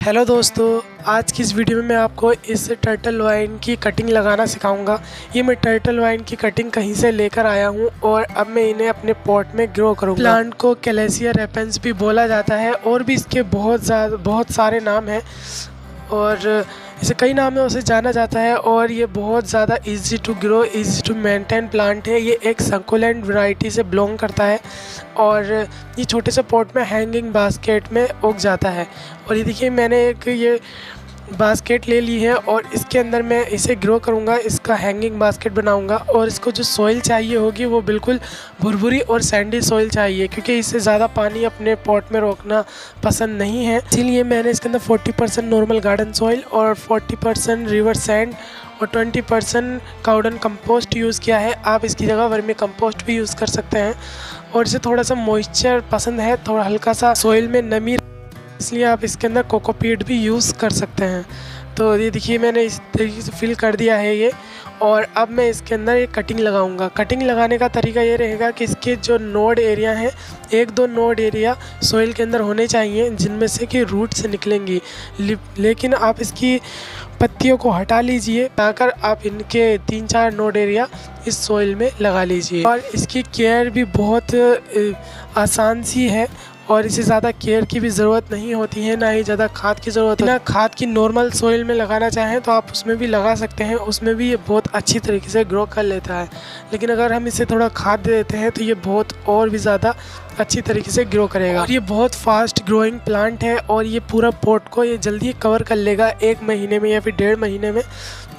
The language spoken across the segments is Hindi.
हेलो दोस्तों, आज की इस वीडियो में मैं आपको इस टर्टल वाइन की कटिंग लगाना सिखाऊँगा। ये मैं टर्टल वाइन की कटिंग कहीं से लेकर आया हूँ और अब मैं इन्हें अपने पॉट में ग्रो करूँगा। प्लांट को कैलेसिया रेपेंस भी बोला जाता है और भी इसके बहुत ज़्यादा, बहुत सारे नाम हैं। और इसे कई नामों से जाना जाता है और ये बहुत ज़्यादा easy to grow easy to maintain plant है। ये एक संकुलेंट वैरायटी से बिलोंग करता है और ये छोटे से पॉट में हैंगिंग बास्केट में उग जाता है। और ये देखिए मैंने एक ये बास्केट ले ली है और इसके अंदर मैं इसे ग्रो करूँगा, इसका हैंगिंग बास्केट बनाऊँगा और इसको जो सॉइल चाहिए होगी वो बिल्कुल भुरभुरी और सैंडी सॉइल चाहिए क्योंकि इससे ज़्यादा पानी अपने पॉट में रोकना पसंद नहीं है। इसीलिए मैंने इसके अंदर 40 परसेंट नॉर्मल गार्डन सॉइल और 40 परसेंट रिवर सैंड और 20 परसेंट काउडन कंपोस्ट यूज़ किया है। आप इसकी जगह वर्मी कंपोस्ट भी यूज़ कर सकते हैं। और इसे थोड़ा सा मॉइस्चर पसंद है, थोड़ा हल्का सा सॉइल में नमी इसलिए आप इसके अंदर कोकोपीट भी यूज़ कर सकते हैं। तो ये देखिए, मैंने इस तरीके से फिल कर दिया है ये। और अब मैं इसके अंदर एक कटिंग लगाऊँगा। कटिंग लगाने का तरीका ये रहेगा कि इसके जो नोड एरिया हैं, एक दो नोड एरिया सोइल के अंदर होने चाहिए, जिनमें से कि रूट से निकलेंगी लेकिन आप इसकी पत्तियों को हटा लीजिए ताकर आप इनके तीन चार नोड एरिया इस सोइल में लगा लीजिए। और इसकी केयर भी बहुत आसान सी है। और इसे ज़्यादा केयर की भी ज़रूरत नहीं होती है, ना ही ज़्यादा खाद की ज़रूरत है। खाद की नॉर्मल सोइल में लगाना चाहें तो आप उसमें भी लगा सकते हैं, उसमें भी ये बहुत अच्छी तरीके से ग्रो कर लेता है। लेकिन अगर हम इसे थोड़ा खाद दे देते हैं तो ये बहुत और भी ज़्यादा अच्छी तरीके से ग्रो करेगा। और ये बहुत फास्ट ग्रोइंग प्लांट है और ये पूरा पॉट को ये जल्दी कवर कर लेगा एक महीने में या फिर डेढ़ महीने में।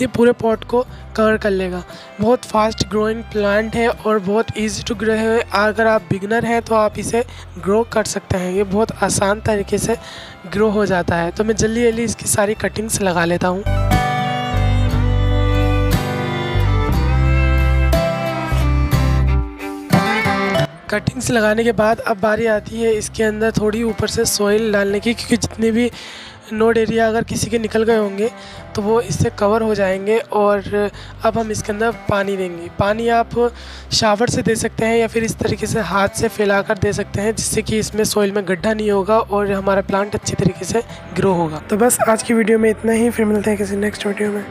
ये पूरे पॉट को कवर कर लेगा। बहुत फास्ट ग्रोइंग प्लांट है और बहुत इजी टू ग्रो है। अगर आप बिगनर हैं तो आप इसे ग्रो कर सकते हैं। ये बहुत आसान तरीके से ग्रो हो जाता है। तो मैं जल्दी जल्दी इसकी सारी कटिंग्स लगा लेता हूँ। कटिंग्स लगाने के बाद अब बारी आती है इसके अंदर थोड़ी ऊपर से सॉइल डालने की, क्योंकि जितने भी नोड एरिया अगर किसी के निकल गए होंगे तो वो इससे कवर हो जाएँगे और अब हम इसके अंदर पानी देंगे। पानी आप शावर से दे सकते हैं या फिर इस तरीके से हाथ से फैला कर दे सकते हैं, जिससे कि इसमें सॉइल में गड्ढा नहीं होगा और हमारा प्लांट अच्छी तरीके से ग्रो होगा। तो बस आज की वीडियो में इतना ही, फिर मिलते हैं किसी नेक्स्ट वीडियो में।